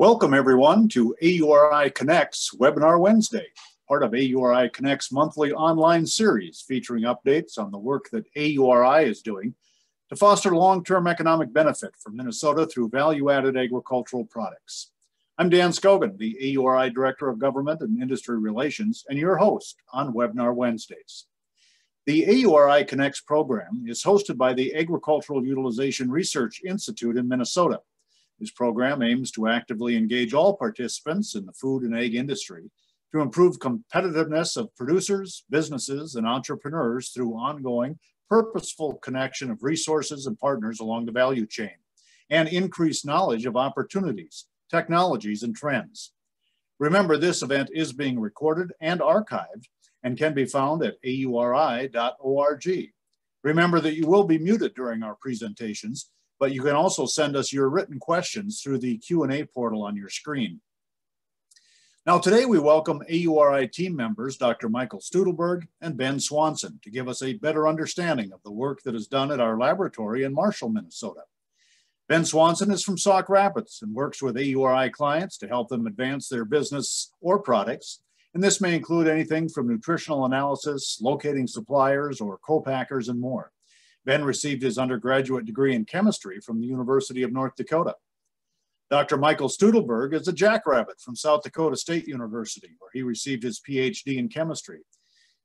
Welcome everyone to AURI Connects Webinar Wednesday, part of AURI Connects monthly online series featuring updates on the work that AURI is doing to foster long-term economic benefit for Minnesota through value-added agricultural products. I'm Dan Skogen, the AURI Director of Government and Industry Relations and your host on Webinar Wednesdays. The AURI Connects program is hosted by the Agricultural Utilization Research Institute in Minnesota this program aims to actively engage all participants in the food and ag industry to improve competitiveness of producers, businesses, and entrepreneurs through ongoing purposeful connection of resources and partners along the value chain and increase knowledge of opportunities, technologies, and trends. Remember, this event is being recorded and archived and can be found at auri.org. Remember that you will be muted during our presentations but you can also send us your written questions through the Q&A portal on your screen. Now today we welcome AURI team members Dr. Michael Studelberg and Ben Swanson to give us a better understanding of the work that is done at our laboratory in Marshall, Minnesota. Ben Swanson is from Sauk Rapids and works with AURI clients to help them advance their business or products. And this may include anything from nutritional analysis, locating suppliers or co-packers and more. Ben received his undergraduate degree in chemistry from the University of North Dakota. Dr. Michael Studelberg is a jackrabbit from South Dakota State University, where he received his PhD in chemistry.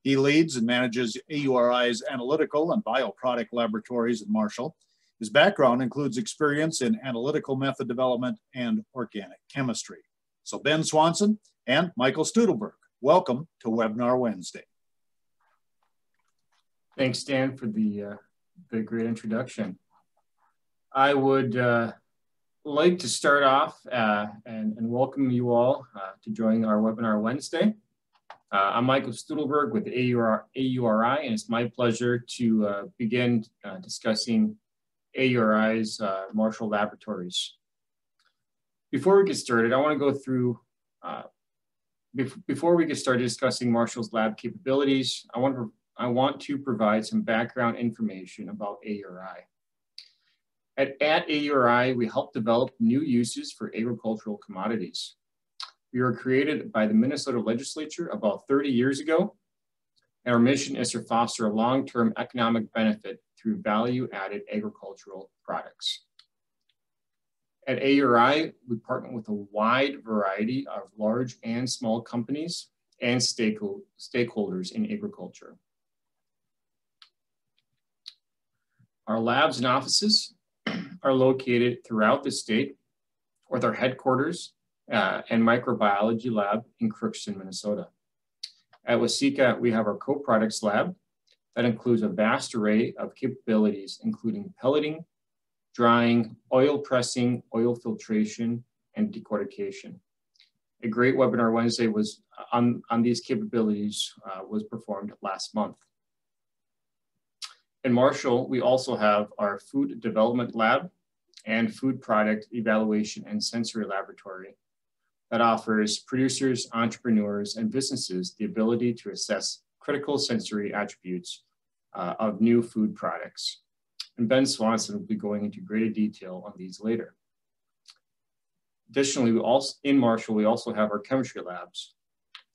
He leads and manages AURI's analytical and bioproduct laboratories in Marshall. His background includes experience in analytical method development and organic chemistry. So Ben Swanson and Michael Studelberg, welcome to Webinar Wednesday. Thanks, Dan, for the uh, the great introduction. I would uh, like to start off uh, and, and, welcome you all uh, to join our webinar Wednesday. Uh, I'm Michael Studelberg with AUR, AURI, and it's my pleasure to uh, begin uh, discussing AURI's Marshall Laboratories. Before we get started, I want to go through before we get started discussing Marshall's lab capabilities, I want to I want to provide some background information about AURI. At, at AURI, we help develop new uses for agricultural commodities. We were created by the Minnesota legislature about 30 years ago. And our mission is to foster a long-term economic benefit through value-added agricultural products. At AURI, we partner with a wide variety of large and small companies and stakeholders in agriculture. Our labs and offices are located throughout the state with our headquarters uh, and microbiology lab in Crookston, Minnesota. At Waseca, we have our co-products lab that includes a vast array of capabilities, including pelleting, drying, oil pressing, oil filtration, and decortication. A great webinar Wednesday was on, on these capabilities uh, was performed last month. In Marshall, we also have our food development lab and food product evaluation and sensory laboratory that offers producers, entrepreneurs, and businesses the ability to assess critical sensory attributes uh, of new food products. And Ben Swanson will be going into greater detail on these later. Additionally, we also, in Marshall, we also have our chemistry labs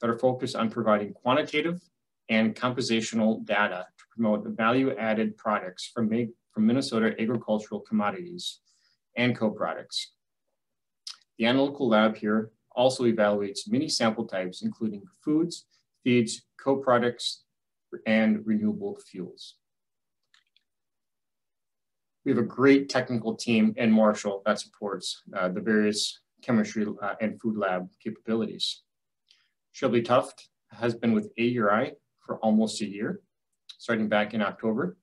that are focused on providing quantitative and compositional data promote value-added products from, from Minnesota agricultural commodities and co-products. The analytical lab here also evaluates many sample types, including foods, feeds, co-products, and renewable fuels. We have a great technical team in Marshall that supports uh, the various chemistry uh, and food lab capabilities. Shelby Tuft has been with AURI for almost a year starting back in October.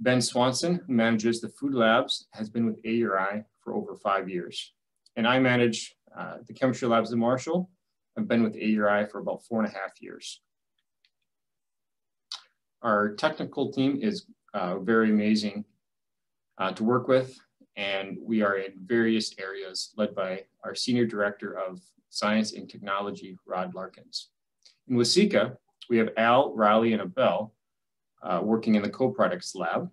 Ben Swanson, who manages the food labs, has been with AURI for over five years. And I manage uh, the chemistry labs in Marshall. I've been with AURI for about four and a half years. Our technical team is uh, very amazing uh, to work with, and we are in various areas led by our Senior Director of Science and Technology, Rod Larkins. In Waseca, we have Al, Riley, and Abel uh, working in the co-products lab.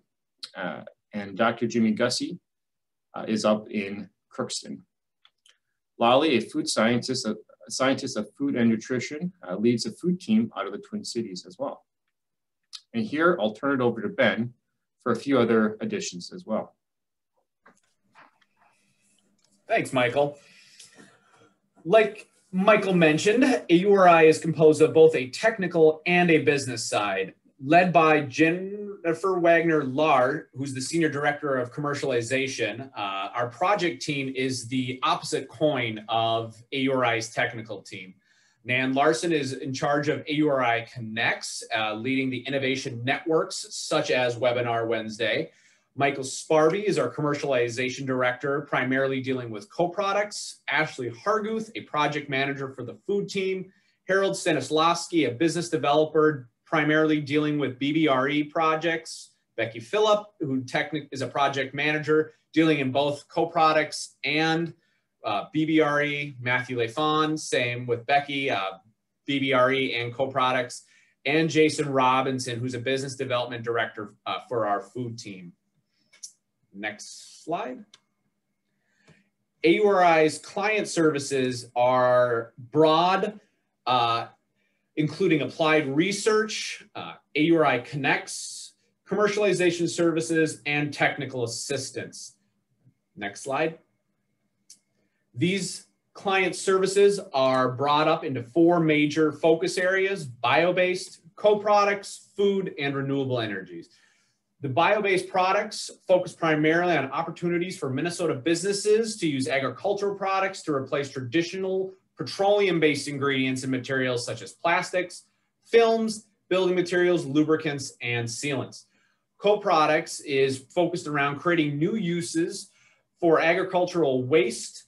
Uh, and Dr. Jimmy Gussie uh, is up in Crookston. Lolly, a food scientist, a, scientist of food and nutrition, uh, leads a food team out of the Twin Cities as well. And here, I'll turn it over to Ben for a few other additions as well. Thanks, Michael. Like Michael mentioned, AURI is composed of both a technical and a business side, led by Jennifer Wagner-Lahr, who's the Senior Director of Commercialization. Uh, our project team is the opposite coin of AURI's technical team. Nan Larson is in charge of AURI Connects, uh, leading the innovation networks such as Webinar Wednesday. Michael Sparby is our commercialization director, primarily dealing with co-products. Ashley Harguth, a project manager for the food team. Harold Stanislawski, a business developer, primarily dealing with BBRE projects. Becky Phillip, who is a project manager, dealing in both co-products and uh, BBRE. Matthew Leiphon, same with Becky, uh, BBRE and co-products. And Jason Robinson, who's a business development director uh, for our food team. Next slide. AURI's client services are broad, uh, including applied research, uh, AURI Connects, commercialization services, and technical assistance. Next slide. These client services are brought up into four major focus areas, bio-based, co-products, food, and renewable energies. The bio-based products focus primarily on opportunities for Minnesota businesses to use agricultural products to replace traditional petroleum-based ingredients and materials such as plastics, films, building materials, lubricants, and sealants. Co-products is focused around creating new uses for agricultural waste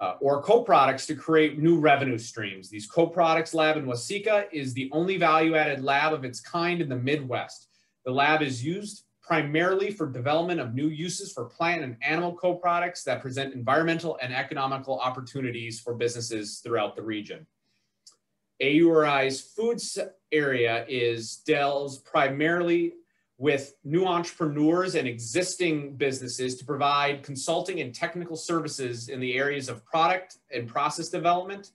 uh, or co-products to create new revenue streams. These co-products lab in Waseca is the only value-added lab of its kind in the Midwest. The lab is used primarily for development of new uses for plant and animal co-products that present environmental and economical opportunities for businesses throughout the region. AURI's foods area is deals primarily with new entrepreneurs and existing businesses to provide consulting and technical services in the areas of product and process development,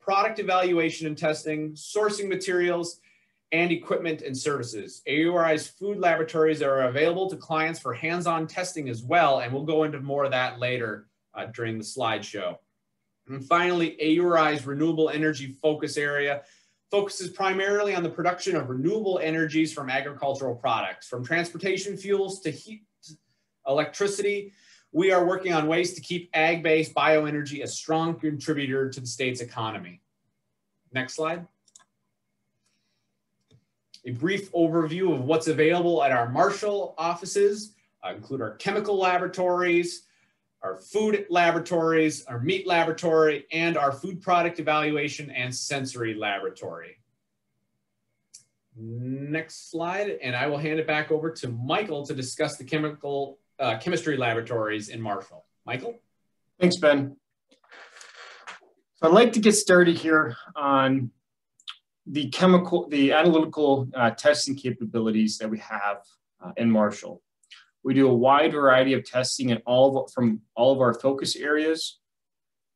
product evaluation and testing, sourcing materials, and equipment and services. AURI's food laboratories are available to clients for hands-on testing as well, and we'll go into more of that later uh, during the slideshow. And finally, AURI's renewable energy focus area focuses primarily on the production of renewable energies from agricultural products, from transportation fuels to heat, electricity. We are working on ways to keep ag-based bioenergy a strong contributor to the state's economy. Next slide a brief overview of what's available at our Marshall offices, uh, include our chemical laboratories, our food laboratories, our meat laboratory, and our food product evaluation and sensory laboratory. Next slide, and I will hand it back over to Michael to discuss the chemical uh, chemistry laboratories in Marshall. Michael? Thanks, Ben. So I'd like to get started here on the chemical, the analytical uh, testing capabilities that we have uh, in Marshall. We do a wide variety of testing in all of, from all of our focus areas.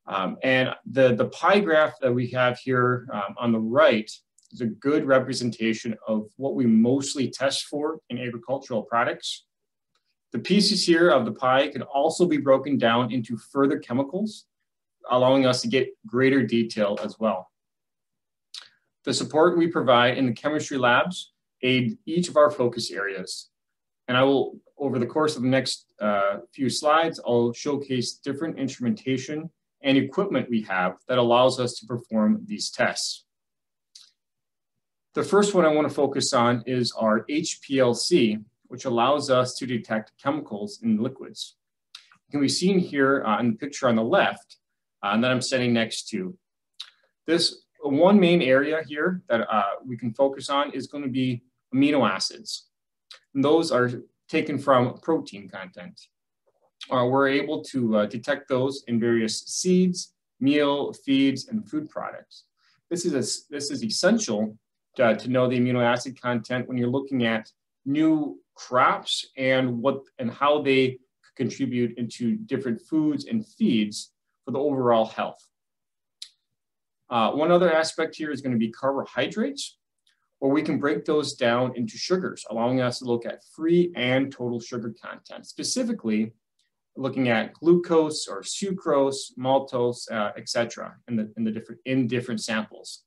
Um, and the, the pie graph that we have here um, on the right is a good representation of what we mostly test for in agricultural products. The pieces here of the pie can also be broken down into further chemicals, allowing us to get greater detail as well. The support we provide in the chemistry labs aid each of our focus areas. And I will, over the course of the next uh, few slides, I'll showcase different instrumentation and equipment we have that allows us to perform these tests. The first one I wanna focus on is our HPLC, which allows us to detect chemicals in liquids. It can be seen here uh, in the picture on the left uh, that I'm standing next to. This one main area here that uh, we can focus on is going to be amino acids. And those are taken from protein content. Uh, we're able to uh, detect those in various seeds, meal, feeds, and food products. This is, a, this is essential to, to know the amino acid content when you're looking at new crops and what and how they contribute into different foods and feeds for the overall health. Uh, one other aspect here is going to be carbohydrates, where we can break those down into sugars, allowing us to look at free and total sugar content, specifically looking at glucose or sucrose, maltose, uh, etc. in the, in the different in different samples.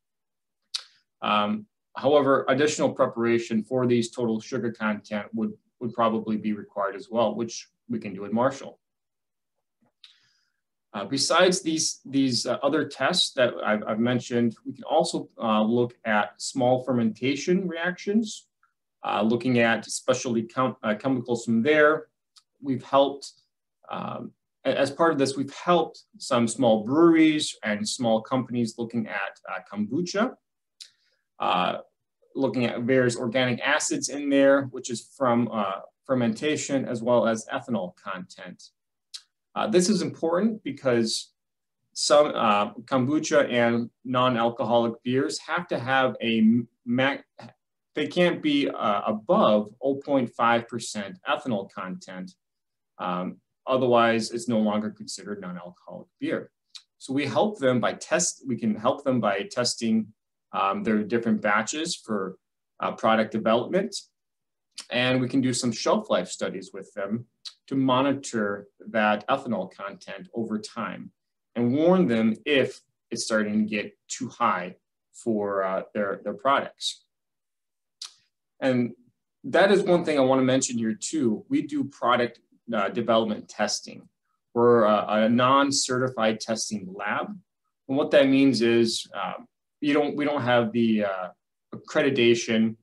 Um, however, additional preparation for these total sugar content would, would probably be required as well, which we can do at Marshall. Uh, besides these, these uh, other tests that I've, I've, mentioned, we can also uh, look at small fermentation reactions, uh, looking at specialty chem uh, chemicals from there. We've helped, um, as part of this, we've helped some small breweries and small companies looking at uh, kombucha, looking at various organic acids in there, which is from fermentation as well as ethanol content. Uh, this is important because some uh, kombucha and non-alcoholic beers have to have a mac, they can't be uh, above 0.5% ethanol content. Um, otherwise, it's no longer considered non-alcoholic beer. So we help them by test, we can help them by testing um, their different batches for uh, product development. And we can do some shelf life studies with them to monitor that ethanol content over time and warn them if it's starting to get too high for uh, their, their products. And that is one thing I want to mention here too. We do product uh, development testing. We're a, a non-certified testing lab. And what that means is um, you don't, we don't have the uh, accreditation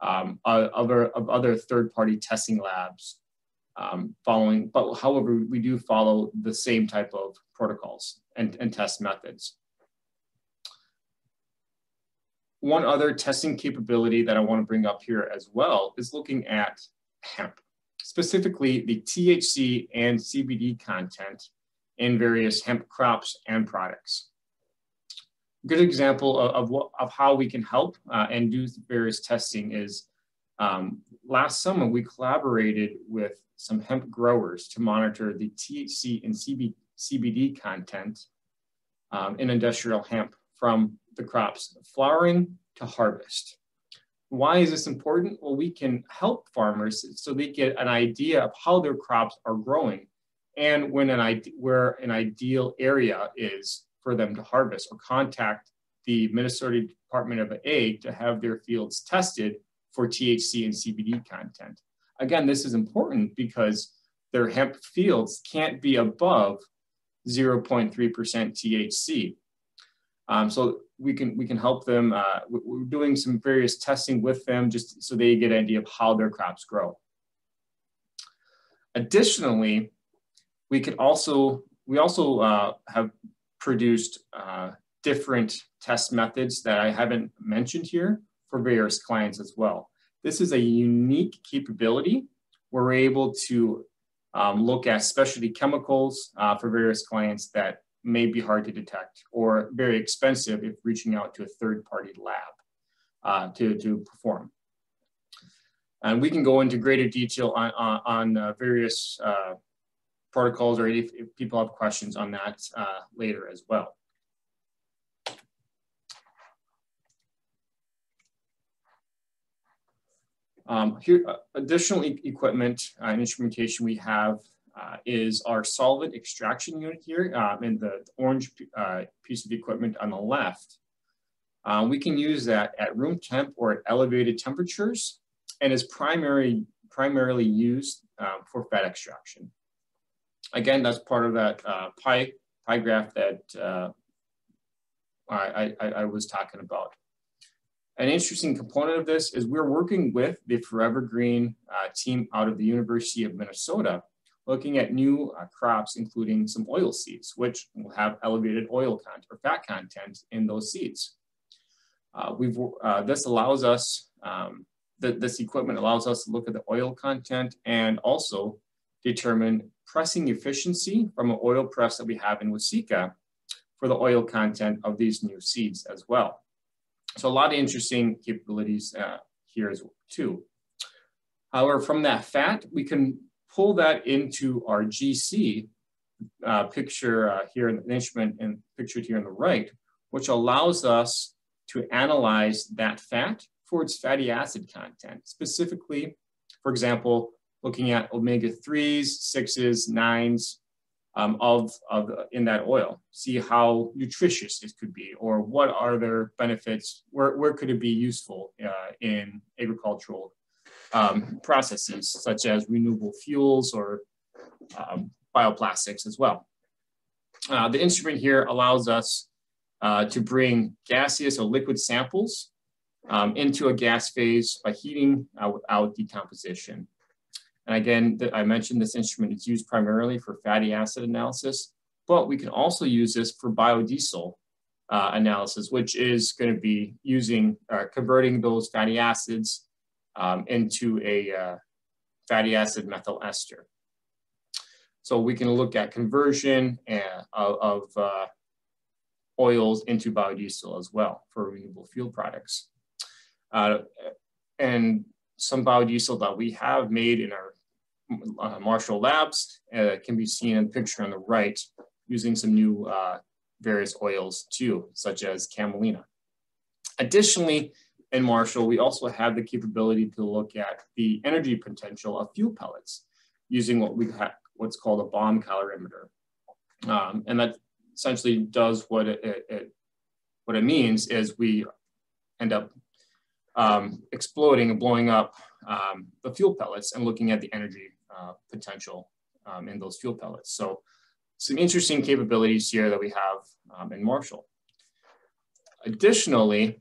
um, of, of other third-party testing labs um, following, but however, we do follow the same type of protocols and, and test methods. One other testing capability that I want to bring up here as well is looking at hemp, specifically the THC and CBD content in various hemp crops and products. Good example of, of, what, of how we can help uh, and do various testing is um, last summer, we collaborated with some hemp growers to monitor the THC and CB, CBD content um, in industrial hemp from the crops flowering to harvest. Why is this important? Well, we can help farmers so they get an idea of how their crops are growing and when an where an ideal area is for them to harvest or contact the Minnesota Department of Ag to have their fields tested for THC and CBD content. Again, this is important because their hemp fields can't be above 0.3% THC. Um, so we can we can help them. Uh, we're doing some various testing with them just so they get an idea of how their crops grow. Additionally, we can also we also uh, have produced uh, different test methods that I haven't mentioned here for various clients as well. This is a unique capability we're able to um, look at specialty chemicals uh, for various clients that may be hard to detect or very expensive if reaching out to a third-party lab uh, to, to perform. And we can go into greater detail on, on, on uh, various uh, protocols or if, if, people have questions on that uh, later as well. Um, here, uh, additional e equipment uh, and instrumentation we have uh, is our solvent extraction unit here um, in the orange uh, piece of equipment on the left. Uh, we can use that at room temp or at elevated temperatures and is primary, primarily used um, for fat extraction. Again, that's part of that uh, pie, pie graph that I, I, I was talking about. An interesting component of this is we're working with the Forever Green uh, team out of the University of Minnesota, looking at new uh, crops, including some oil seeds, which will have elevated oil content or fat content in those seeds. Uh, we've, uh, this allows us, um, th this equipment allows us to look at the oil content and also determine pressing efficiency from an oil press that we have in Waseca for the oil content of these new seeds as well. So a lot of interesting capabilities uh, here as well too. However, from that fat, we can pull that into our GC uh, picture uh, here, an instrument and pictured here on the right, which allows us to analyze that fat for its fatty acid content. Specifically, for example, looking at omega-3s, 6s, 9s um, of, of in that oil, see how nutritious it could be, or what are their benefits, where, where could it be useful uh, in agricultural um, processes, such as renewable fuels or um, bioplastics as well. Uh, the instrument here allows us uh, to bring gaseous or liquid samples um, into a gas phase by heating uh, without decomposition. And again, I mentioned this instrument is used primarily for fatty acid analysis, but we can also use this for biodiesel uh, analysis, which is going to be using, uh, converting those fatty acids um, into a uh, fatty acid methyl ester. So we can look at conversion uh, of, uh, oils into biodiesel as well for renewable fuel products. Uh, and some biodiesel that we have made in our uh, Marshall labs uh, can be seen in the picture on the right using some new uh, various oils too, such as camelina. Additionally, in Marshall, we also have the capability to look at the energy potential of fuel pellets using what we have what's called a bomb calorimeter. Um, and that essentially does what it, it, it, what it means is we end up um, exploding and blowing up um, the fuel pellets and looking at the energy uh, potential um, in those fuel pellets. So some interesting capabilities here that we have um, in Marshall. Additionally,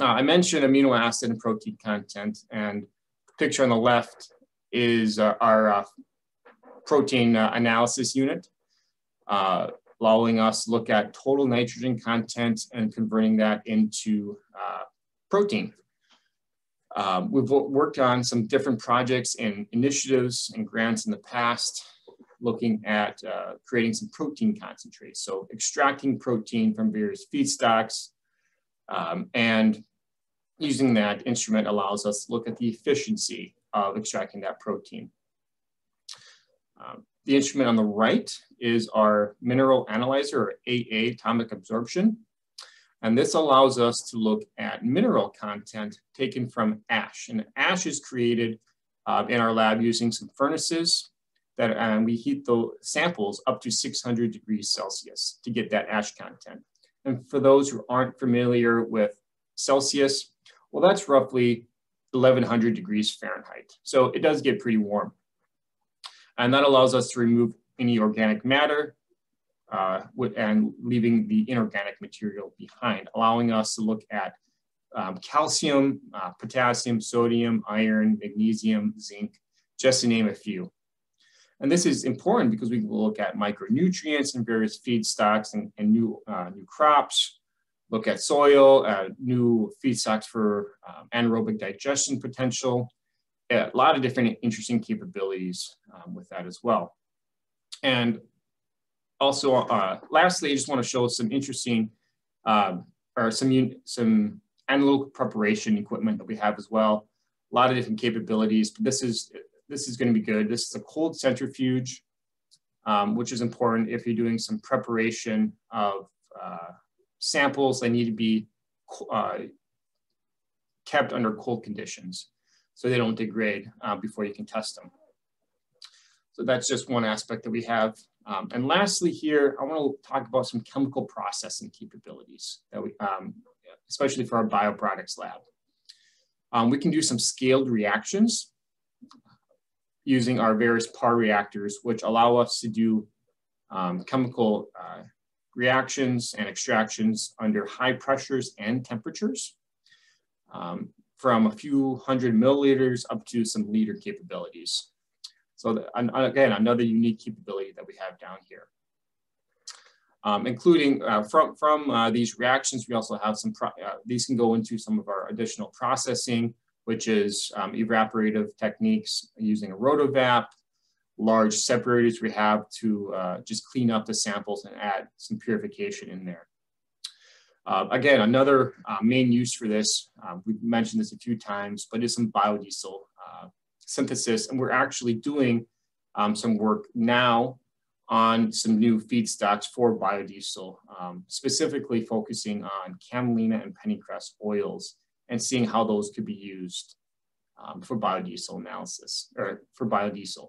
uh, I mentioned amino acid and protein content and the picture on the left is uh, our uh, protein uh, analysis unit, allowing us look at total nitrogen content and converting that into protein. Um, we've worked on some different projects and initiatives and grants in the past, looking at uh, creating some protein concentrates. So extracting protein from various feedstocks um, and using that instrument allows us to look at the efficiency of extracting that protein. Um, the instrument on the right is our mineral analyzer or AA atomic absorption. And this allows us to look at mineral content taken from ash. And ash is created uh, in our lab using some furnaces that and we heat the samples up to 600 degrees Celsius to get that ash content. And for those who aren't familiar with Celsius, well, that's roughly 1100 degrees Fahrenheit. So it does get pretty warm. And that allows us to remove any organic matter uh, and leaving the inorganic material behind, allowing us to look at um, calcium, uh, potassium, sodium, iron, magnesium, zinc, just to name a few. And this is important because we can look at micronutrients and various feedstocks and, and new, uh, new crops, look at soil, uh, new feedstocks for um, anaerobic digestion potential, a lot of different interesting capabilities um, with that as well. And also, uh, lastly, I just want to show some interesting um, or some, some analytical preparation equipment that we have as well. A lot of different capabilities, but this is, this is going to be good. This is a cold centrifuge, um, which is important if you're doing some preparation of uh, samples that need to be uh, kept under cold conditions so they don't degrade uh, before you can test them. So that's just one aspect that we have. Um, and lastly here, I want to talk about some chemical processing capabilities that we, um, especially for our bioproducts lab. Um, we can do some scaled reactions using our various Parr reactors, which allow us to do um, chemical uh, reactions and extractions under high pressures and temperatures. Um, from a few hundred milliliters up to some liter capabilities. So again, another unique capability that we have down here. Um, including uh, from, from uh, these reactions, we also have some, uh, these can go into some of our additional processing, which is um, evaporative techniques using a rotovap, large separators we have to uh, just clean up the samples and add some purification in there. Uh, again, another uh, main use for this, um, we've mentioned this a few times, but is some biodiesel synthesis. And we're actually doing um, some work now on some new feedstocks for biodiesel, um, specifically focusing on camelina and pennycress oils and seeing how those could be used um, for biodiesel analysis or for biodiesel.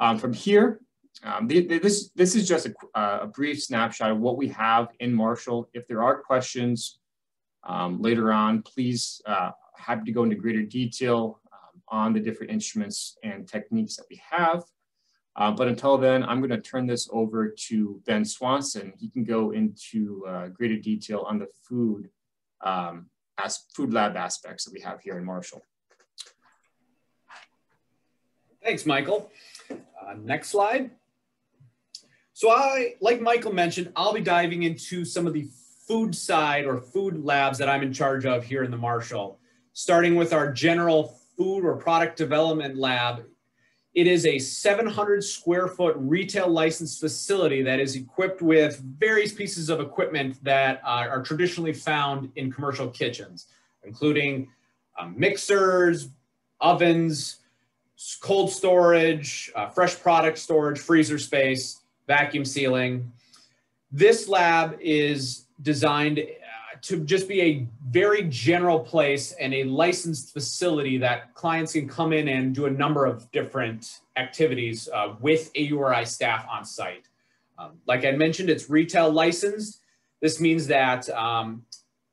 Um, from here, um, the, the, this, this is just a, a, brief snapshot of what we have in Marshall. If there are questions um, later on, please uh, happy to go into greater detail on the different instruments and techniques that we have. Uh, but until then, I'm going to turn this over to Ben Swanson. He can go into uh, greater detail on the food um, as food lab aspects that we have here in Marshall. Thanks, Michael. Uh, next slide. So I, like Michael mentioned, I'll be diving into some of the food side or food labs that I'm in charge of here in the Marshall, starting with our general food or product development lab it is a 700 square foot retail licensed facility that is equipped with various pieces of equipment that uh, are traditionally found in commercial kitchens, including um, mixers, ovens, cold storage, uh, fresh product storage, freezer space, vacuum sealing. This lab is designed to just be a very general place and a licensed facility that clients can come in and do a number of different activities uh, with AURI staff on site. Um, like I mentioned, it's retail licensed. This means that um,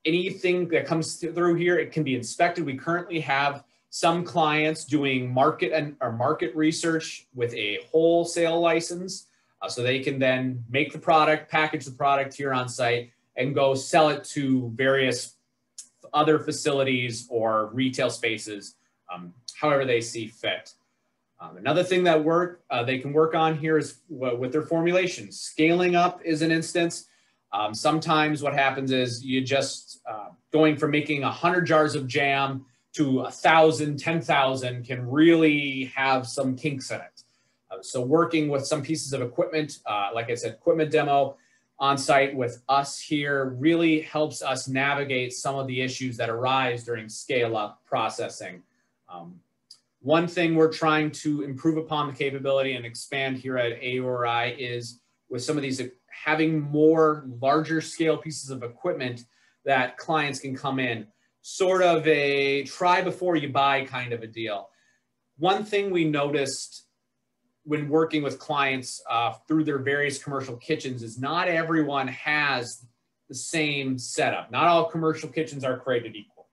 anything that comes through here, it can be inspected. We currently have some clients doing market and or market research with a wholesale license. Uh, so they can then make the product, package the product here on site, and go sell it to various other facilities or retail spaces, um, however they see fit. Um, another thing that work uh, they can work on here is with their formulations. Scaling up is an instance. Um, sometimes what happens is you just uh, going from making 100 jars of jam to a 1,000, 10,000 can really have some kinks in it. Uh, so working with some pieces of equipment, uh, like I said, equipment demo, on site with us here really helps us navigate some of the issues that arise during scale up processing. Um, one thing we're trying to improve upon the capability and expand here at AURI is with some of these having more larger scale pieces of equipment that clients can come in, sort of a try before you buy kind of a deal. One thing we noticed when working with clients uh, through their various commercial kitchens is not everyone has the same setup. Not all commercial kitchens are created equal.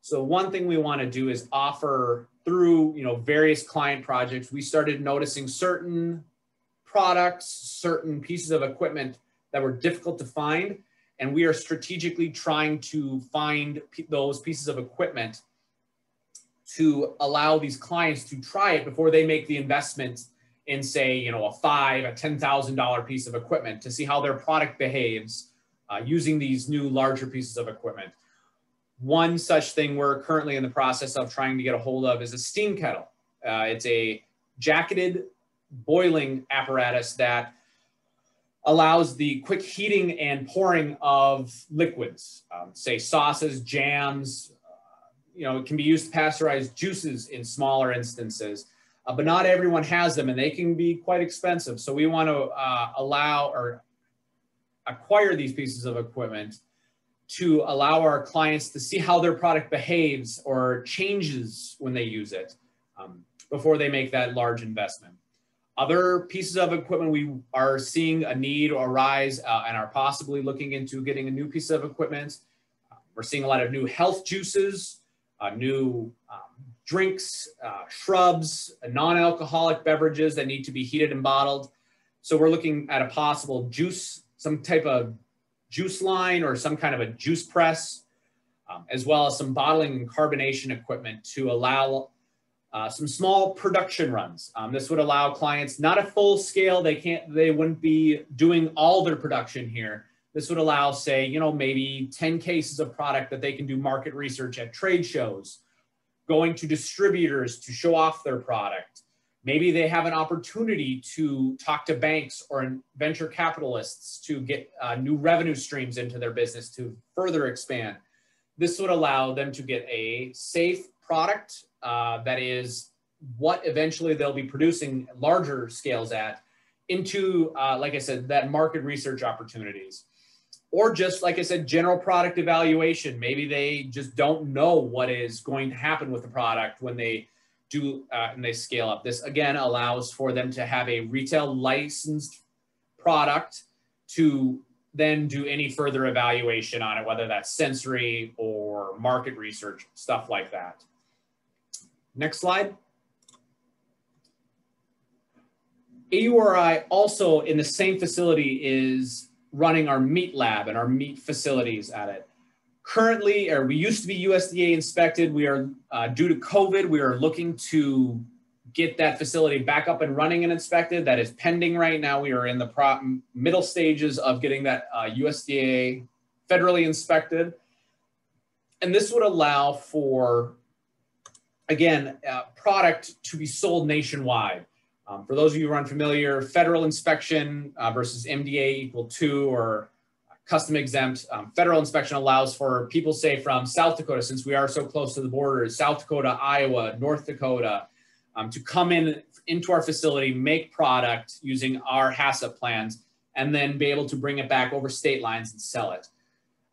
So one thing we want to do is offer through you know various client projects, we started noticing certain products, certain pieces of equipment that were difficult to find. And we are strategically trying to find those pieces of equipment to allow these clients to try it before they make the investment in say, you know, a five, a $10,000 piece of equipment to see how their product behaves uh, using these new larger pieces of equipment. One such thing we're currently in the process of trying to get a hold of is a steam kettle. Uh, it's a jacketed boiling apparatus that allows the quick heating and pouring of liquids, um, say sauces, jams, uh, you know, it can be used to pasteurize juices in smaller instances uh, but not everyone has them and they can be quite expensive. So we want to uh, allow or acquire these pieces of equipment to allow our clients to see how their product behaves or changes when they use it um, before they make that large investment. Other pieces of equipment we are seeing a need arise uh, and are possibly looking into getting a new piece of equipment. Uh, we're seeing a lot of new health juices, uh, new drinks, uh, shrubs, non-alcoholic beverages that need to be heated and bottled. So we're looking at a possible juice, some type of juice line or some kind of a juice press, um, as well as some bottling and carbonation equipment to allow uh, some small production runs. Um, this would allow clients not a full scale. They can't. They wouldn't be doing all their production here. This would allow, say, you know, maybe 10 cases of product that they can do market research at trade shows going to distributors to show off their product. Maybe they have an opportunity to talk to banks or venture capitalists to get uh, new revenue streams into their business to further expand. This would allow them to get a safe product uh, that is what eventually they'll be producing larger scales at into, uh, like I said, that market research opportunities. Or just, like I said, general product evaluation. Maybe they just don't know what is going to happen with the product when they do uh, and they scale up. This again allows for them to have a retail licensed product to then do any further evaluation on it, whether that's sensory or market research, stuff like that. Next slide. AURI also in the same facility is running our meat lab and our meat facilities at it. Currently, or we used to be USDA inspected. We are, uh, due to COVID, we are looking to get that facility back up and running and inspected. That is pending right now. We are in the pro- middle stages of getting that uh, USDA federally inspected. And this would allow for, again, uh, product to be sold nationwide. Um, for those of you who are unfamiliar, federal inspection uh, versus MDA equal to or custom exempt. Um, federal inspection allows for people, say, from South Dakota, since we are so close to the borders, South Dakota, Iowa, North Dakota, um, to come in into our facility, make product using our HACCP plans, and then be able to bring it back over state lines and sell it.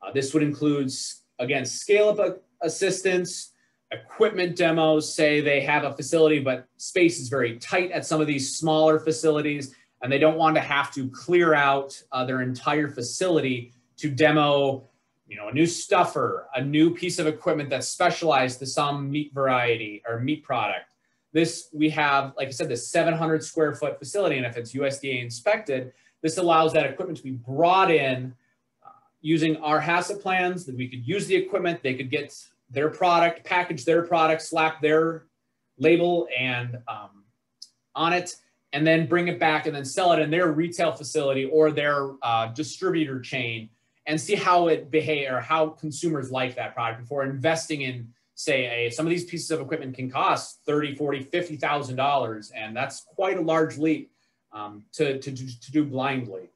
Uh, this would include, again, scale up assistance, equipment demos, say they have a facility, but space is very tight at some of these smaller facilities, and they don't want to have to clear out uh, their entire facility to demo you know, a new stuffer, a new piece of equipment that's specialized to some meat variety or meat product. This, we have, like I said, this 700 square foot facility, and if it's USDA inspected, this allows that equipment to be brought in uh, using our HACCP plans, that we could use the equipment, they could get their product, package their product, slap their label and um, on it, and then bring it back and then sell it in their retail facility or their uh, distributor chain and see how it behave or how consumers like that product before investing in say a, some of these pieces of equipment can cost 30 40 50 thousand dollars and that's quite a large leap um, to, to, to do blindly.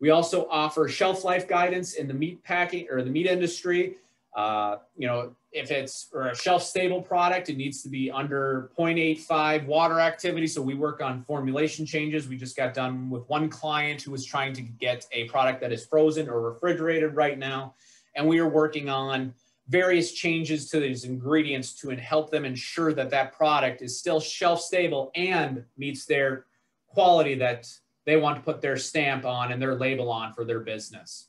We also offer shelf life guidance in the meat packing or the meat industry uh, you know if it's or a shelf stable product it needs to be under 0.85 water activity. So we work on formulation changes. We just got done with one client who was trying to get a product that is frozen or refrigerated right now. And we are working on various changes to these ingredients to help them ensure that that product is still shelf stable and meets their quality that they want to put their stamp on and their label on for their business.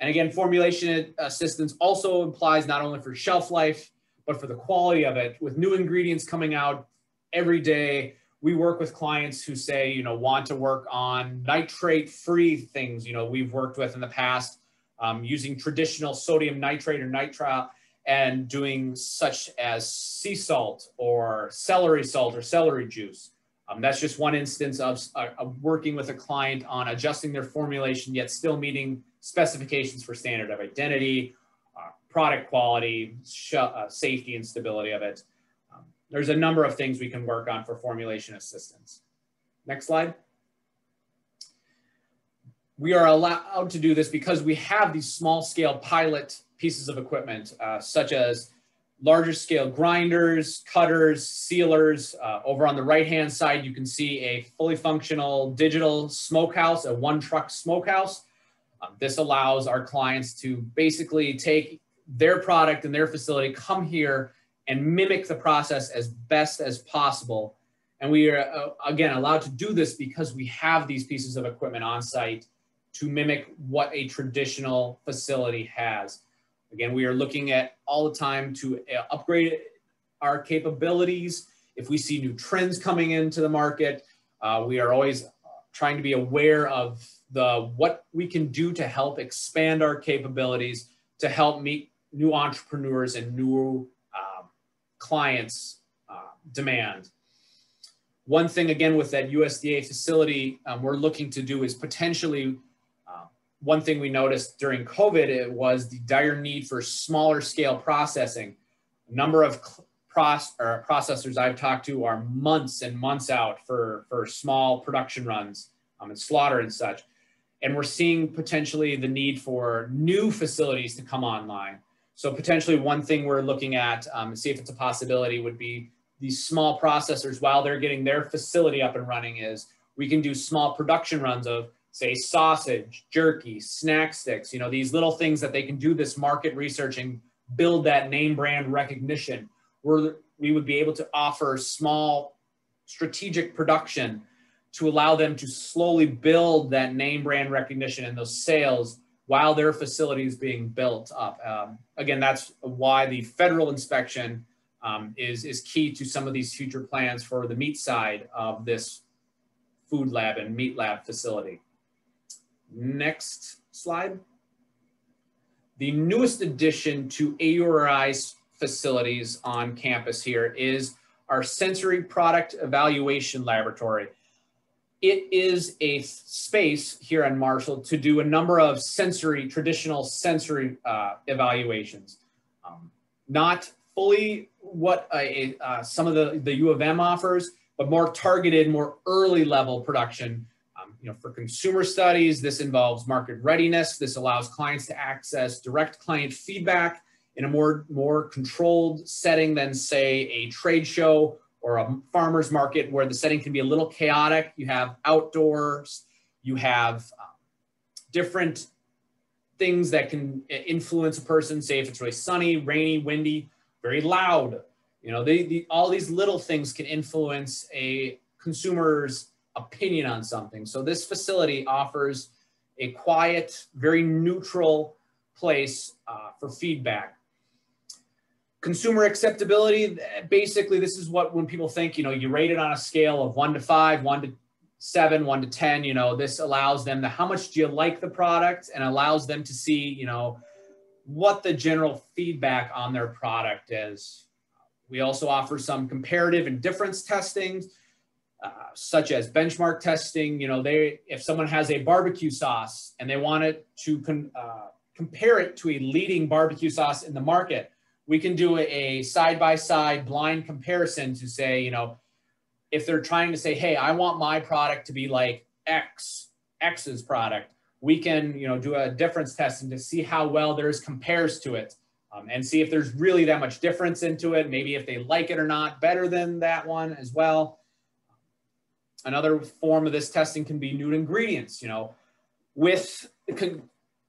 And again, formulation assistance also implies not only for shelf life, but for the quality of it. With new ingredients coming out every day, we work with clients who say, you know, want to work on nitrate free things. You know, we've worked with in the past um, using traditional sodium nitrate or nitrite and doing such as sea salt or celery salt or celery juice. Um, that's just one instance of, uh, of, working with a client on adjusting their formulation, yet still meeting specifications for standard of identity, uh, product quality, uh, safety and stability of it. Um, there's a number of things we can work on for formulation assistance. Next slide we are allowed to do this because we have these small scale pilot pieces of equipment, uh, such as larger scale grinders, cutters, sealers. Uh, over on the right hand side, you can see a fully functional digital smokehouse, a one truck smokehouse. Um, this allows our clients to basically take their product and their facility, come here and mimic the process as best as possible. And we are, uh, again, allowed to do this because we have these pieces of equipment on site to mimic what a traditional facility has. Again, we are looking at all the time to uh, upgrade our capabilities. If we see new trends coming into the market, uh, we are always trying to be aware of the what we can do to help expand our capabilities to help meet new entrepreneurs and new uh, clients uh, demand. One thing again with that USDA facility um, we're looking to do is potentially one thing we noticed during COVID it was the dire need for smaller scale processing. A number of processors I've talked to are months and months out for, for small production runs um, and slaughter and such. And we're seeing potentially the need for new facilities to come online. So potentially one thing we're looking at um, see if it's a possibility would be these small processors while they're getting their facility up and running is We can do small production runs of say sausage, jerky, snack sticks, you know, these little things that they can do this market research and build that name brand recognition. Where we would be able to offer small strategic production to allow them to slowly build that name brand recognition and those sales while their facility is being built up. Um, again, that's why the federal inspection um, is, is key to some of these future plans for the meat side of this food lab and meat lab facility. Next slide. The newest addition to AURI's facilities on campus here is our sensory product evaluation laboratory. It is a space here in Marshall to do a number of sensory, traditional sensory uh, evaluations. Um, not fully what a, uh, some of the, the U of M offers, but more targeted, more early level production. Um, you know, for consumer studies, this involves market readiness. This allows clients to access direct client feedback in a more, more controlled setting than say a trade show or a farmer's market where the setting can be a little chaotic. You have outdoors, you have um, different things that can influence a person, say if it's really sunny, rainy, windy, very loud. You know, they, the, all these little things can influence a consumer's opinion on something. So this facility offers a quiet, very neutral place uh, for feedback consumer acceptability basically this is what when people think you know you rate it on a scale of one to five one to seven one to ten you know this allows them to how much do you like the product? And allows them to see you know what the general feedback on their product is. We also offer some comparative and difference testing uh, such as benchmark testing. You know they if someone has a barbecue sauce and they want it to con, uh, compare it to a leading barbecue sauce in the market we can do a side by side blind comparison to say, you know, if they're trying to say, hey, I want my product to be like X, X's product, we can, you know, do a difference testing to see how well theirs compares to it um, and see if there's really that much difference into it. Maybe if they like it or not better than that one as well. Another form of this testing can be new ingredients, you know, with con-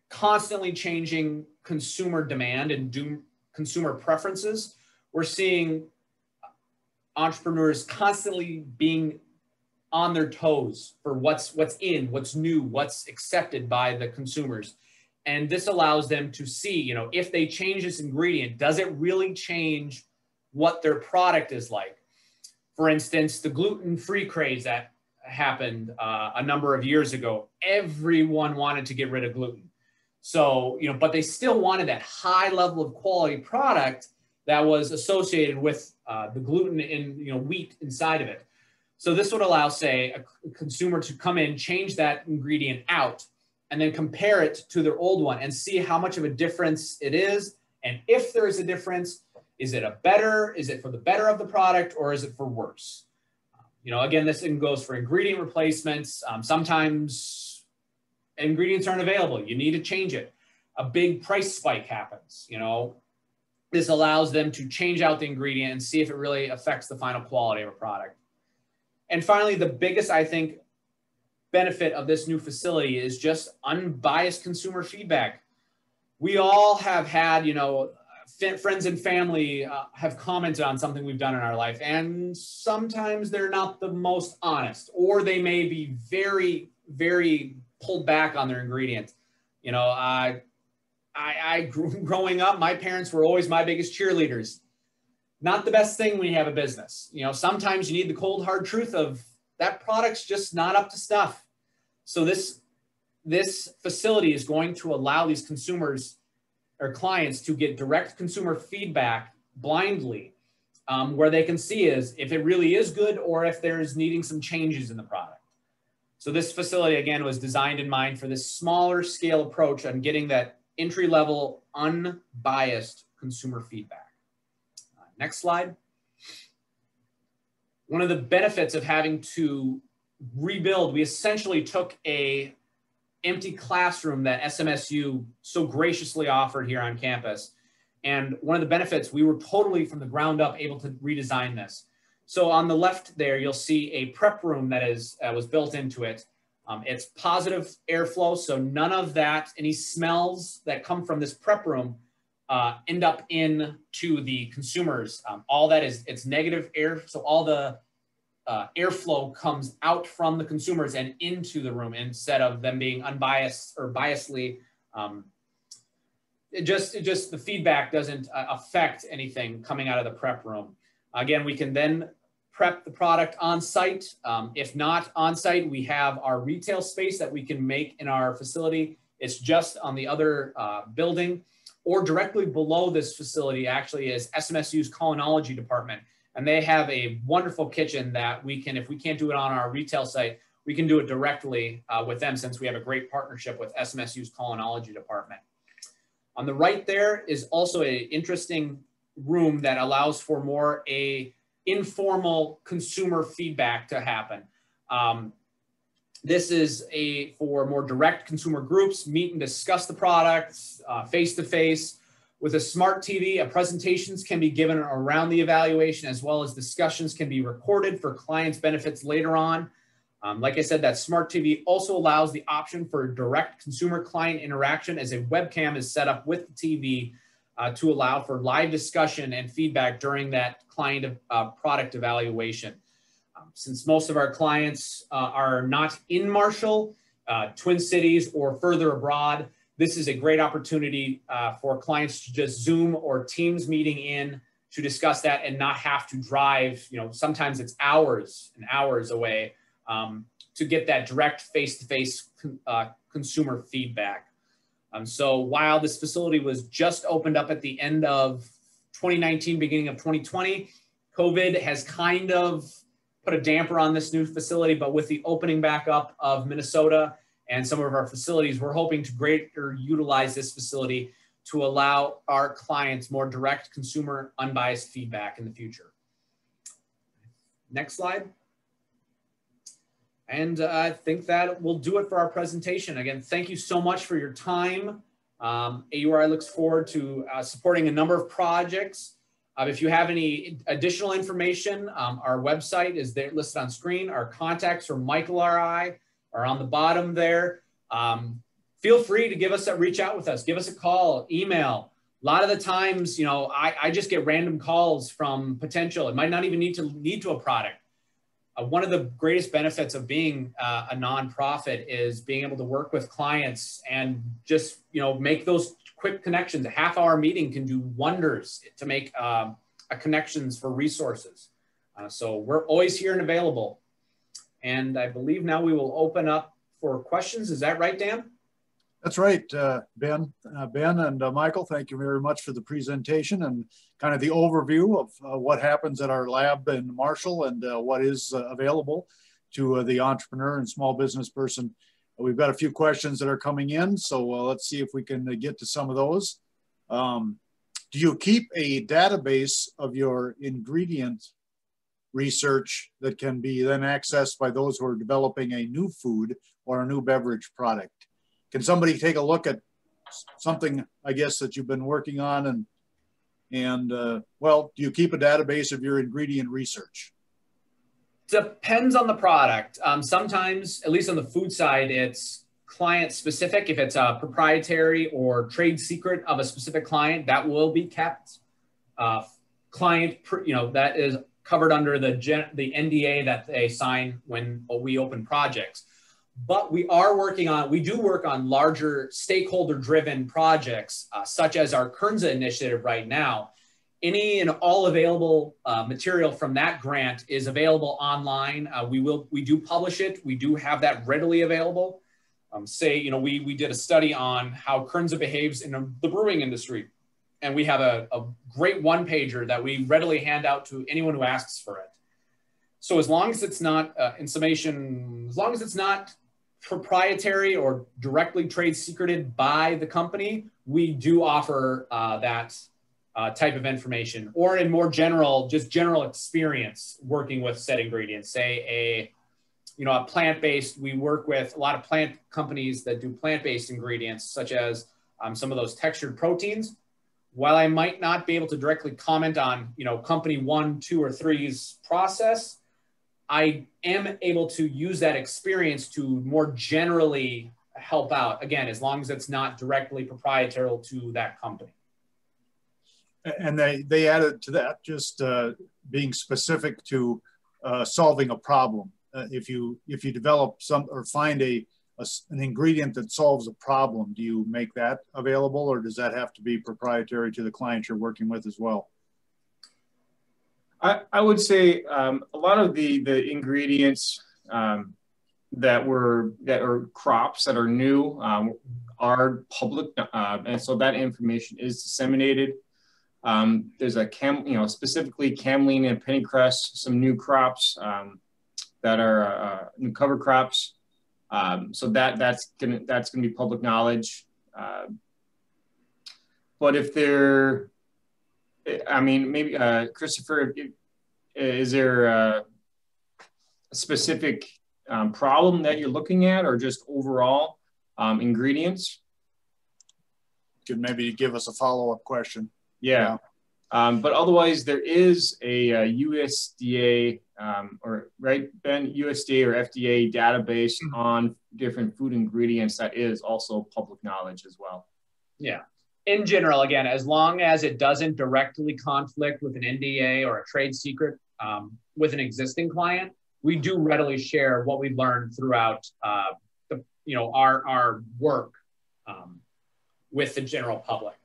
constantly changing consumer demand and do, consumer preferences. We're seeing entrepreneurs constantly being on their toes for what's what's in, what's new, what's accepted by the consumers. And this allows them to see, you know, if they change this ingredient, does it really change what their product is like? For instance, the gluten-free craze that happened uh, a number of years ago, everyone wanted to get rid of gluten. So, you know, but they still wanted that high level of quality product that was associated with uh, the gluten in, you know, wheat inside of it. So this would allow, say, a consumer to come in, change that ingredient out, and then compare it to their old one and see how much of a difference it is. And if there is a difference, is it a better, is it for the better of the product or is it for worse? You know, again, this goes for ingredient replacements. Um, sometimes ingredients aren't available. You need to change it. A big price spike happens, you know. This allows them to change out the ingredient and see if it really affects the final quality of a product. And finally, the biggest, I think, benefit of this new facility is just unbiased consumer feedback. We all have had, you know, friends and family uh, have commented on something we've done in our life, and sometimes they're not the most honest, or they may be very, very pulled back on their ingredients. You know, I, I, I grew, growing up, my parents were always my biggest cheerleaders. Not the best thing when you have a business. You know, sometimes you need the cold hard truth of that product's just not up to stuff. So this this facility is going to allow these consumers or clients to get direct consumer feedback blindly um, where they can see is if it really is good or if there's needing some changes in the product. So this facility, again, was designed in mind for this smaller scale approach on getting that entry level, unbiased consumer feedback. Uh, next slide. One of the benefits of having to rebuild, we essentially took a empty classroom that SMSU so graciously offered here on campus. And one of the benefits, we were totally from the ground up able to redesign this. So on the left there, you'll see a prep room that is uh, was built into it. Um, it's positive airflow, so none of that, any smells that come from this prep room uh, end up in to the consumers. Um, all that is, it's negative air, so all the uh, airflow comes out from the consumers and into the room instead of them being unbiased or biasly. Um, it just, it just the feedback doesn't uh, affect anything coming out of the prep room. Again, we can then prep the product on site. Um, if not on site, we have our retail space that we can make in our facility. It's just on the other uh, building or directly below this facility actually is SMSU's culinology department. And they have a wonderful kitchen that we can, if we can't do it on our retail site, we can do it directly uh, with them since we have a great partnership with SMSU's culinology department. On the right there is also an interesting room that allows for more a informal consumer feedback to happen. Um, this is a for more direct consumer groups, meet and discuss the products face to face. With a smart TV, presentations can be given around the evaluation as well as discussions can be recorded for clients' benefits later on. Um, like I said, that smart TV also allows the option for direct consumer client interaction as a webcam is set up with the TV uh, to allow for live discussion and feedback during that client uh, product evaluation. Um, since most of our clients uh, are not in Marshall, uh, Twin Cities, or further abroad, this is a great opportunity uh, for clients to just Zoom or Teams meeting in to discuss that and not have to drive, you know, sometimes it's hours and hours away um, to get that direct face-to-face uh, consumer feedback. Um, so while this facility was just opened up at the end of 2019, beginning of 2020, COVID has kind of put a damper on this new facility, but with the opening back up of Minnesota and some of our facilities, we're hoping to greater utilize this facility to allow our clients more direct consumer unbiased feedback in the future. Next slide. And uh, I think that will do it for our presentation. Again, thank you so much for your time. Um, AURI looks forward to uh, supporting a number of projects. Uh, if you have any additional information, um, our website is there listed on screen. Our contacts for Michael RI are on the bottom there. Um, feel free to give us a reach out with us. Give us a call, email. A lot of the times, you know, I, I just get random calls from potential. It might not even need to lead to a product uh, one of the greatest benefits of being uh, a nonprofit is being able to work with clients and just you know make those quick connections. A half hour meeting can do wonders to make uh, connections for resources. Uh, so we're always here and available. And I believe now we will open up for questions. Is that right, Dan? That's right, uh, Ben. Uh, ben and uh, Michael, thank you very much for the presentation and kind of the overview of uh, what happens at our lab in Marshall and uh, what is uh, available to the entrepreneur and small business person. We've got a few questions that are coming in, so let's see if we can get to some of those. Um, do you keep a database of your ingredient research that can be then accessed by those who are developing a new food or a new beverage product? Can somebody take a look at something I guess that you've been working on and and uh, well, do you keep a database of your ingredient research? Depends on the product. Um, sometimes, at least on the food side, it's client specific. If it's a proprietary or trade secret of a specific client, that will be kept. Uh, client, you know, that is covered under the the NDA that they sign when we open projects but we are working on, we do work on larger stakeholder driven projects, uh, such as our Kernza initiative right now. Any and all available uh, material from that grant is available online. Uh, we will, we do publish it. We do have that readily available. Um, say, you know, we, we did a study on how Kernza behaves in the brewing industry. And we have a, a great one pager that we readily hand out to anyone who asks for it. So as long as it's not, uh, in summation, as long as it's not proprietary or directly trade secreted by the company, we do offer uh, that uh, type of information or in more general, just general experience working with said ingredients. Say a, you know, a plant-based, we work with a lot of plant companies that do plant-based ingredients, such as um, some of those textured proteins. while I might not be able to directly comment on, you know, company one, two, or three's process, I am able to use that experience to more generally help out. Again, as long as it's not directly proprietary to that company. And they they added to that just uh, being specific to uh, solving a problem. Uh, if you if you develop some or find a a, an ingredient that solves a problem, do you make that available or does that have to be proprietary to the client you're working with as well? I, I would say um, a lot of the, the ingredients um, that were that are crops that are new um, are public, uh, and so that information is disseminated. Um, there's a cam, you know, specifically camelina and pennycress, some new crops um, that are uh, new cover crops um, so that that's gonna that's gonna be public knowledge. Uh, but if there, I mean, maybe uh, Christopher, is there a, a specific um, problem that you're looking at, or just overall um, ingredients? Could maybe give us a follow up question. Yeah. yeah. Um, but otherwise, there is a, a USDA um, or right, Ben, USDA or FDA database mm-hmm. on different food ingredients that is also public knowledge as well. Yeah. In general, again, as long as it doesn't directly conflict with an NDA or a trade secret um, with an existing client, we do readily share what we've learned throughout uh, the, you know, our, our work um, with the general public.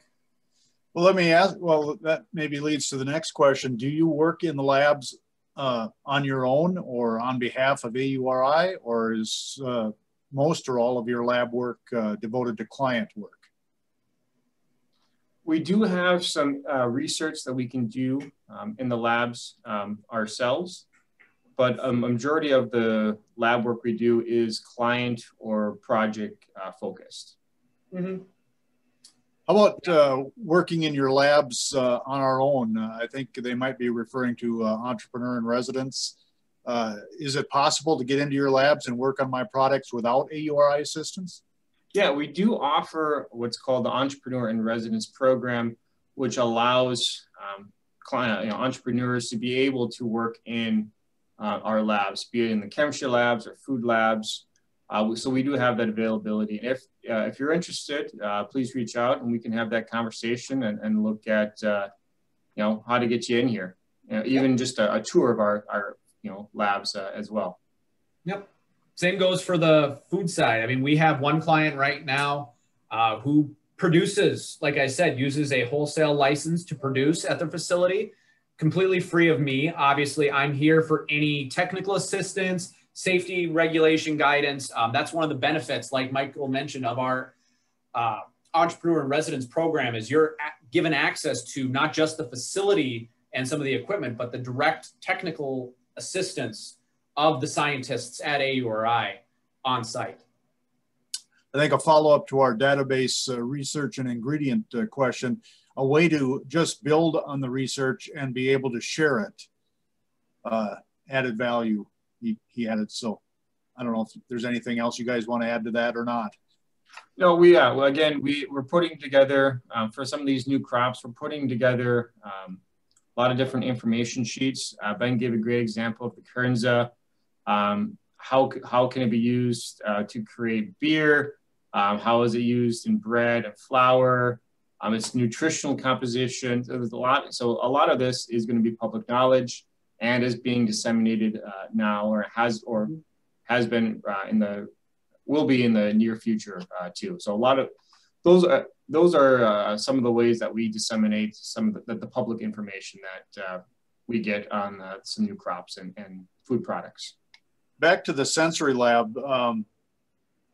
Well, let me ask. Well, that maybe leads to the next question. Do you work in the labs uh, on your own or on behalf of AURI, or is uh, most or all of your lab work uh, devoted to client work? We do have some uh, research that we can do um, in the labs um, ourselves, but a majority of the lab work we do is client or project uh, focused. Mm -hmm. How about uh, working in your labs uh, on our own? Uh, I think they might be referring to uh, entrepreneur in residence. Uh, is it possible to get into your labs and work on my products without AURI assistance? Yeah, we do offer what's called the Entrepreneur in Residence program, which allows um, client, you know, entrepreneurs to be able to work in uh, our labs, be it in the chemistry labs or food labs, uh, so we do have that availability. And if uh, if you're interested, uh, please reach out and we can have that conversation and, and look at uh, you know how to get you in here. You know, even just a, a, tour of our our you know labs uh, as well. Yep. Same goes for the food side. I mean, we have one client right now uh, who produces, like I said, uses a wholesale license to produce at their facility, completely free of me. Obviously, I'm here for any technical assistance safety regulation guidance. Um, that's one of the benefits, like Michael mentioned, of our uh, entrepreneur in residence program is you're given access to not just the facility and some of the equipment, but the direct technical assistance of the scientists at AURI on site. I think a follow up to our database uh, research and ingredient uh, question, a way to just build on the research and be able to share it, uh, added value he, he added. So I don't know if there's anything else you guys want to add to that or not. No, we uh, well again we we're putting together um, for some of these new crops. We're putting together um, a lot of different information sheets. Uh, ben gave a great example of the Kernza. Um, how how can it be used uh, to create beer? Um, how is it used in bread and flour? Um, its nutritional composition. So there's a lot. So a lot of this is going to be public knowledge and is being disseminated uh, now or has or has been uh, in the will be in the near future uh, too. So a lot of those are those are uh, some of the ways that we disseminate some of the, the public information that uh, we get on uh, some new crops and, and, food products. Back to the sensory lab. Um,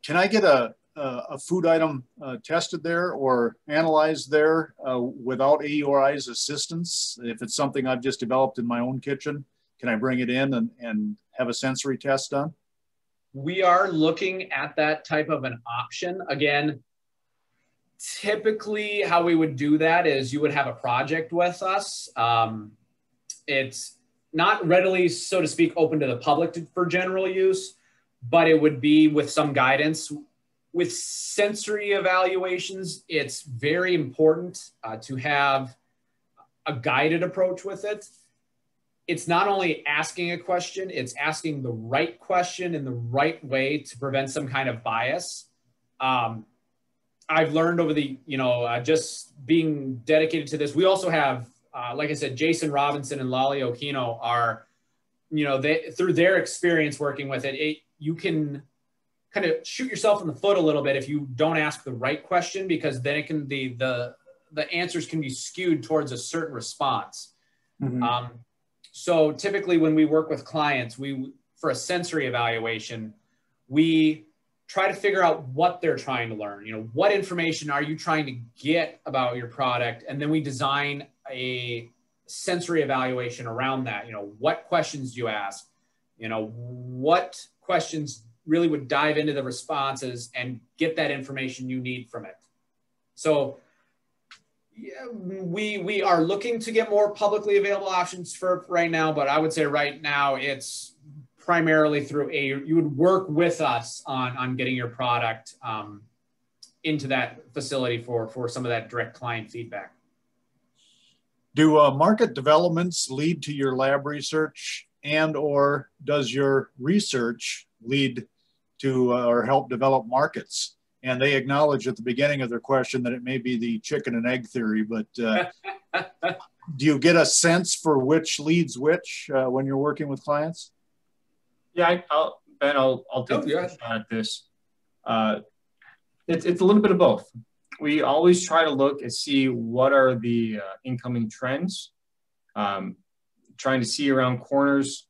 can I get a uh, a food item uh, tested there or analyzed there uh, without AURI's assistance? If it's something I've just developed in my own kitchen, can I bring it in and, and have a sensory test done? We are looking at that type of an option. Again, typically how we would do that is you would have a project with us. Um, it's not readily, so to speak, open to the public to, for general use, but it would be with some guidance with sensory evaluations, it's very important uh, to have a guided approach with it. It's not only asking a question, it's asking the right question in the right way to prevent some kind of bias. Um, I've learned over the, you know, uh, just being dedicated to this. We also have, uh, like I said, Jason Robinson and Lolly Okino are, you know, they through their experience working with it, it you can kind of shoot yourself in the foot a little bit if you don't ask the right question because then it can the the the answers can be skewed towards a certain response. Mm-hmm. Um, so typically, when we work with clients, we for a sensory evaluation, we try to figure out what they're trying to learn. You know, what information are you trying to get about your product, and then we design a sensory evaluation around that. You know, what questions do you ask? You know, what questions really would dive into the responses and get that information you need from it. So yeah, we we are looking to get more publicly available options for right now, but I would say right now it's primarily through a you would work with us on on getting your product um, into that facility for for some of that direct client feedback. Do uh, market developments lead to your lab research, and or does your research lead to uh, or help develop markets? and they acknowledge at the beginning of their question that it may be the chicken and egg theory but uh, do you get a sense for which leads which uh, when you're working with clients? Yeah I, will ben i'll, I'll take oh, a shot at this. Uh, it's, it's a little bit of both we always try to look and see what are the uh, incoming trends um, trying to see around corners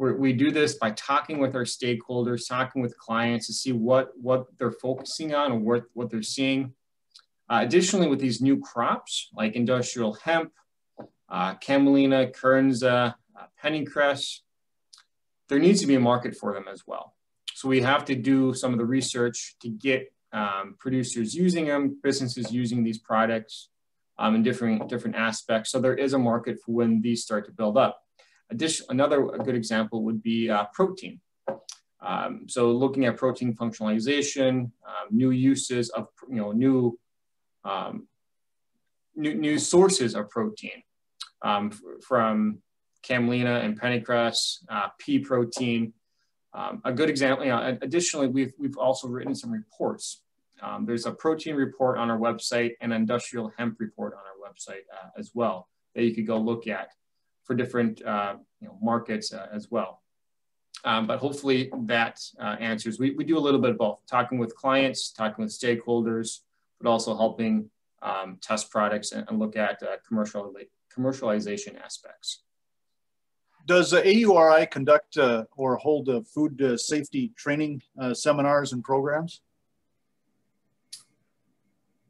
we're, we do this by talking with our stakeholders, talking with clients to see what, what they're focusing on and what, what they're seeing. Uh, additionally, with these new crops like industrial hemp, uh, camelina, kernza, uh, pennycress, there needs to be a market for them as well. So we have to do some of the research to get um, producers using them, businesses using these products um, in different, different aspects. So there is a market for when these start to build up. Addition, another good example would be uh, protein. Um, so looking at protein functionalization, um, new uses of, you know, new, um, new, new sources of protein um, from camelina and pennycress, uh, pea protein. Um, a good example, you know, additionally, we've, we've also written some reports. Um, there's a protein report on our website and industrial hemp report on our website uh, as well that you could go look at for different uh, you know, markets uh, as well. Um, but hopefully that uh, answers. We, we do a little bit of both, talking with clients, talking with stakeholders, but also helping um, test products and, and look at uh, commercial, commercialization aspects. Does AURI conduct uh, or hold food uh, safety training seminars and programs?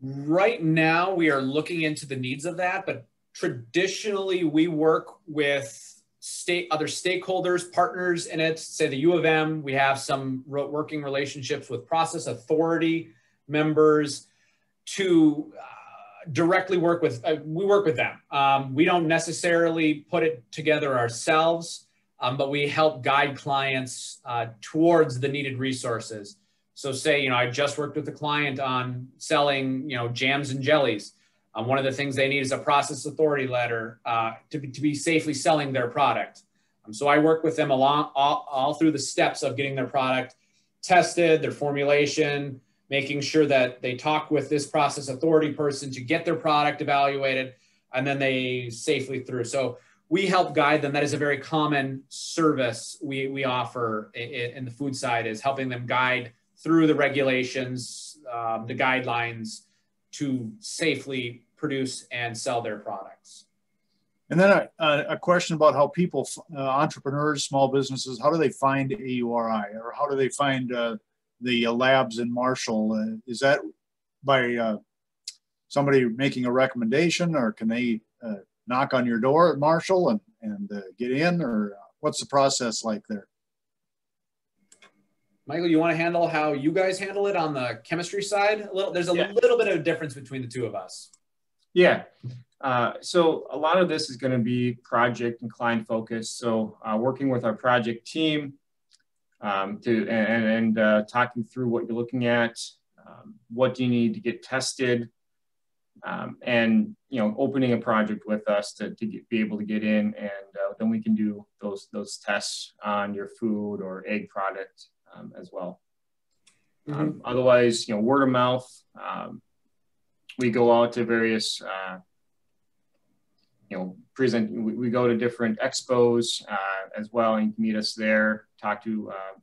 Right now, we are looking into the needs of that, but traditionally we work with state other stakeholders, partners in it. Say the U of M, we have some working relationships with process authority members to uh, directly work with. Uh, we work with them. Um, we don't necessarily put it together ourselves, um, but we help guide clients uh, towards the needed resources. So, say you know, I just worked with a client on selling you know jams and jellies um, one of the things they need is a process authority letter uh, to, be, to be safely selling their product. Um, so I work with them along all, all through the steps of getting their product tested, their formulation, making sure that they talk with this process authority person to get their product evaluated, and then they safely through. So we help guide them. That is a very common service we, we offer in, in the food side is helping them guide through the regulations, um, the guidelines, to safely produce and sell their products. And then a, a question about how people, uh, entrepreneurs, small businesses, how do they find AURI or how do they find uh, the uh, labs in Marshall? Uh, is that by uh, somebody making a recommendation or can they uh, knock on your door at Marshall and, and get in or what's the process like there? Michael, you want to handle how you guys handle it on the chemistry side? A little, there's a yeah. little bit of difference between the two of us. Yeah. Uh, so a lot of this is going to be project and client focused. So uh, working with our project team, um, to and, and uh, talking through what you're looking at, um, what do you need to get tested, um, and you know opening a project with us to, to get, be able to get in, and uh, then we can do those those tests on your food or ag product um, as well. Mm-hmm. otherwise, you know, word of mouth. Um, we go out to various uh, you know, present, we, we go to different expos uh, as well and you can meet us there, talk to, uh,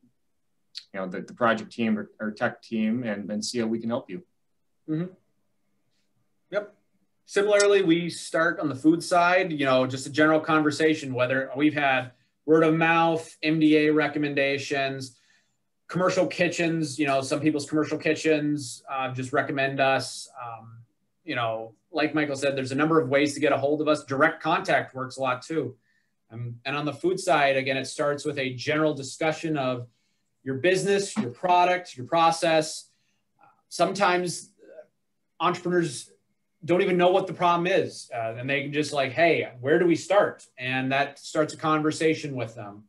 you know, the, the project team or, or tech team and, and see how we can help you. Mm-hmm. Yep. Similarly, we start on the food side, you know, just a general conversation, whether we've had word of mouth, MDA recommendations, commercial kitchens, you know, some people's commercial kitchens uh, just recommend us. Um, you know, like Michael said, there's a number of ways to get a hold of us. Direct contact works a lot too. Um, and on the food side, again, it starts with a general discussion of your business, your product, your process. Sometimes uh, entrepreneurs don't even know what the problem is. Uh, and they can just like, hey, where do we start? And that starts a conversation with them.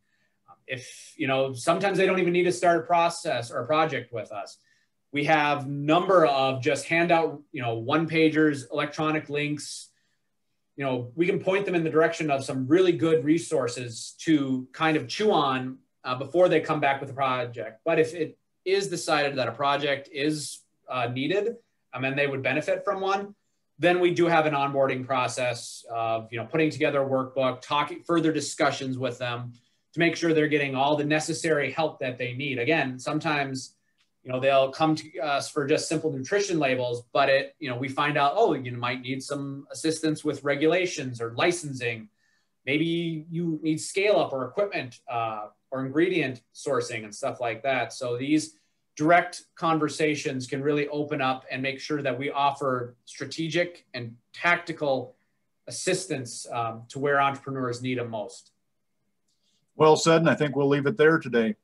If, you know, sometimes they don't even need to start a process or a project with us we have number of just handout, you know, one pagers, electronic links. You know, we can point them in the direction of some really good resources to kind of chew on uh, before they come back with a project. But if it is decided that a project is uh, needed um, and they would benefit from one, then we do have an onboarding process of you know putting together a workbook, talking further discussions with them to make sure they're getting all the necessary help that they need. Again, sometimes you know they'll come to us for just simple nutrition labels but it you know we find out oh you might need some assistance with regulations or licensing. Maybe you need scale up or equipment uh, or ingredient sourcing and stuff like that. So these direct conversations can really open up and make sure that we offer strategic and tactical assistance um, to where entrepreneurs need them most. Well said and i think we'll leave it there today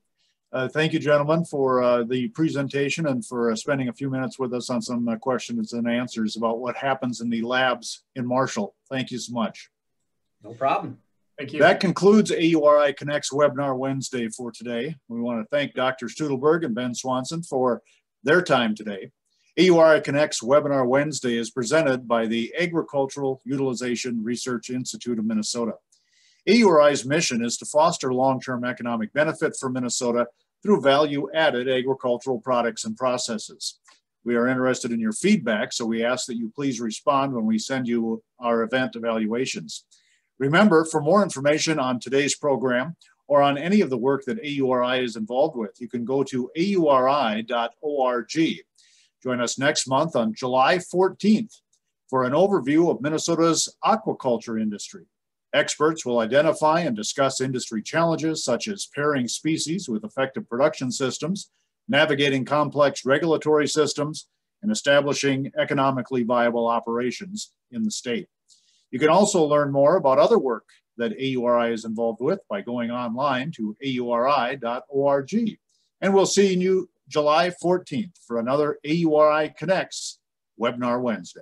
uh, thank you, gentlemen, for uh, the presentation and for uh, spending a few minutes with us on some uh, questions and answers about what happens in the labs in Marshall. Thank you so much. No problem. Thank you. That concludes AURI Connects Webinar Wednesday for today. We want to thank Dr. Studelberg and Ben Swanson for their time today. AURI Connects Webinar Wednesday is presented by the Agricultural Utilization Research Institute of Minnesota. AURI's mission is to foster long-term economic benefit for Minnesota through value-added agricultural products and processes. We are interested in your feedback, so we ask that you please respond when we send you our event evaluations. Remember, for more information on today's program or on any of the work that AURI is involved with, you can go to auri.org. Join us next month on July 14th for an overview of Minnesota's aquaculture industry. Experts will identify and discuss industry challenges such as pairing species with effective production systems, navigating complex regulatory systems, and establishing economically viable operations in the state. You can also learn more about other work that AURI is involved with by going online to auri.org. And we'll see you July 14th for another AURI Connects Webinar Wednesday.